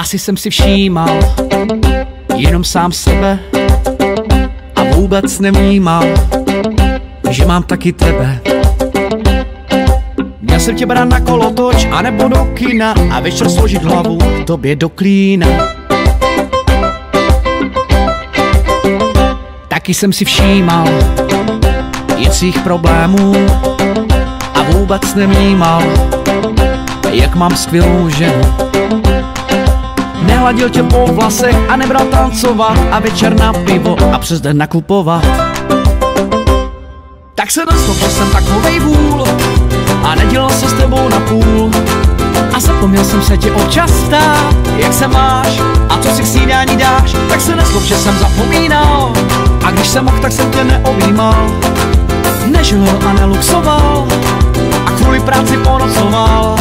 Asi jsem si všímal jenom sám sebe a vůbec nevnímal, že mám taky tebe. Měl jsem tě brát na kolotoč a nebo do kina a večer složit hlavu tobě do klína. Taky jsem si všímal jicích problémů a vůbec nevnímal, jak mám skvělou ženu. Nehladil tě po vlasech a nebral tancovat a večer na pivo a přes den nakupovat. Tak se dostal, že jsem takovej vůl a nedělal se s tebou na půl. A zapomněl jsem se tě občas ptát, jak se máš a co si k snídání dáš. Tak se neslov, že jsem zapomínal a když jsem mohl, tak jsem tě neobjímal. Nežil a neluxoval a kvůli práci ponocoval.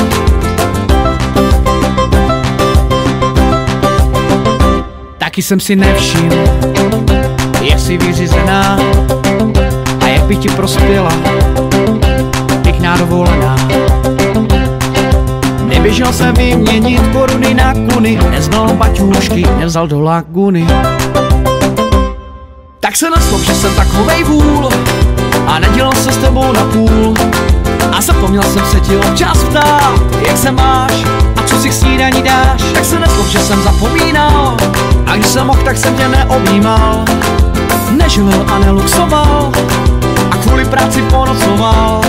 Taky jsem si nevšiml, jak jsi vyřízená a jak by ti prospěla pěkná dovolená. Neběžel jsem vyměnit koruny na kuny, neznal baťůšky, nevzal do laguny. Tak se naslov, že jsem takovej vůl a nedělal se s tebou na půl. A zapomněl jsem se ti občas ptát, jak se máš si k snídaní dáš. Tak se neslov, že jsem zapomínal a když jsem mohl, tak jsem tě neobjímal. Nežil a neluxoval a kvůli práci ponocoval.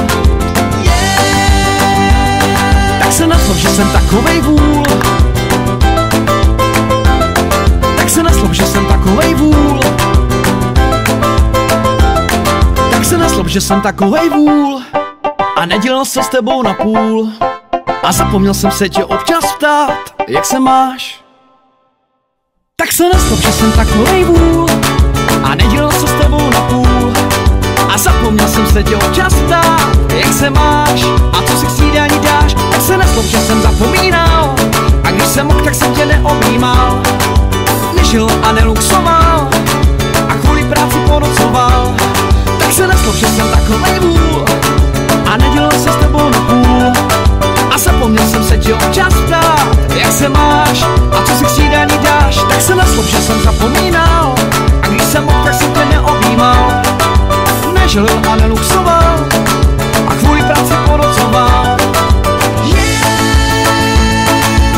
Tak se naslov, že jsem takovej vůl Tak se naslov, že jsem takovej vůl Tak se naslov, že jsem takovej vůl A nedělal se s tebou na půl A zapomněl jsem se tě občas ptát Jak se máš? Tak se naslov, že jsem takovej vůl A nedělal se s tebou na půl A zapomněl jsem se tě občas ptát Jak se máš? A co si k snídání dáš? Tak se neslov, že jsem zapomínal A když jsem mohl, tak jsem tě neobjímal Nežil a neluxoval A kvůli práci ponocoval Tak se neslov, že jsem takovej vůl se máš? A co si k snídání dáš? Tak se neslov, že jsem zapomínal A když jsem mohl, tak jsem tě neobjímal Nežil a neluxoval A kvůli práci ponocoval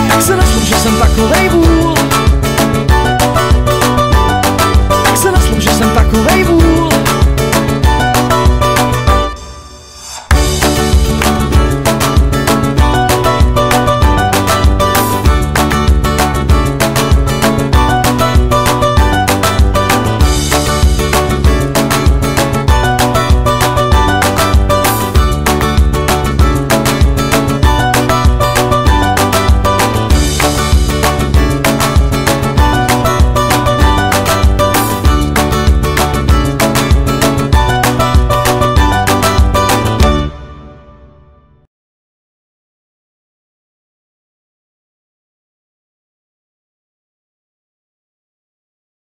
tak se naslub, že jsem takovej vůl Tak se naslub, že jsem takovej vůl